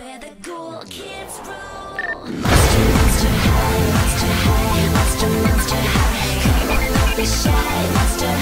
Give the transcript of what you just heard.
where the cool kids roll. Monster, monster high, monster high, monster, monster high. Come on, don't be shy, monster